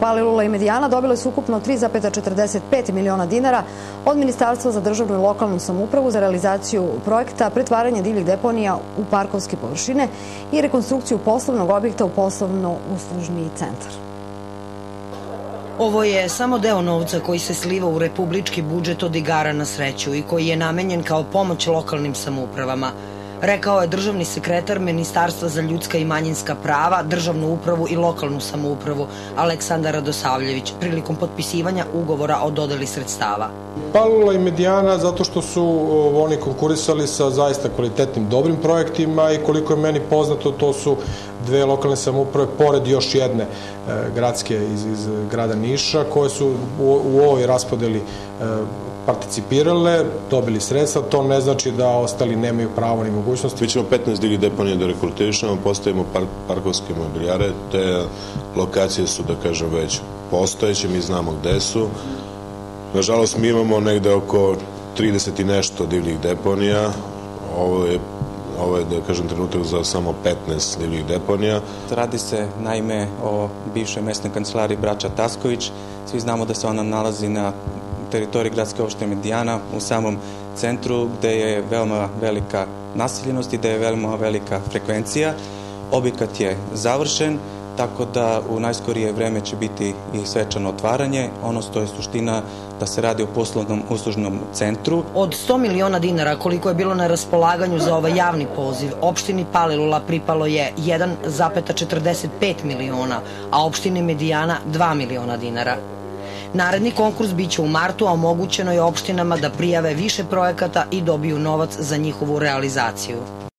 Palilula i Medijana dobile su ukupno 3,45 miliona dinara od Ministarstva za državnu i lokalnu samupravu za realizaciju projekta pretvaranje divljih deponija u parkovske površine i rekonstrukciju poslovnog objekta u poslovno-uslužni centar. Ovo je samo deo novca koji se sliva u republički budžet od igara na sreću i koji je namenjen kao pomoć lokalnim samoupravama – rekao je državni sekretar Ministarstva za ljudska i manjinska prava, državnu upravu i lokalnu samoupravu Aleksandar Radosavljević prilikom potpisivanja ugovora o dodeli sredstava. Palula i Medijana zato što su oni konkurisali sa zaista kvalitetnim dobrim projektima i koliko je meni poznato to su dve lokalne samouprave pored još jedne e, gradske iz, iz grada Niša koje su u, u ovoj raspodeli e, participirale, dobili sredstva, to ne znači da ostali nemaju pravo ni mogućnosti. Mi ćemo 15 digi deponije da rekultivišemo, postavimo par, parkovske mobiljare, te lokacije su, da kažem, već postojeće, mi znamo gde su. Nažalost, mi imamo negde oko 30 i nešto divljih deponija, ovo je ovo je, da kažem, trenutak za samo 15 divljih deponija. Radi se, naime, o bivšoj mesnoj kancelariji Braća Tasković. Svi znamo da se ona nalazi na teritoriji gradske opštine Medijana u samom centru gde je veoma velika naseljenost i gde je veoma velika frekvencija. Objekat je završen, tako da u najskorije vreme će biti i svečano otvaranje. Ono što je suština da se radi o poslovnom uslužnom centru. Od 100 miliona dinara koliko je bilo na raspolaganju za ovaj javni poziv, opštini Palilula pripalo je 1,45 miliona, a opštini Medijana 2 miliona dinara. Naredni konkurs biće u martu, a omogućeno je opštinama da prijave više projekata i dobiju novac za njihovu realizaciju.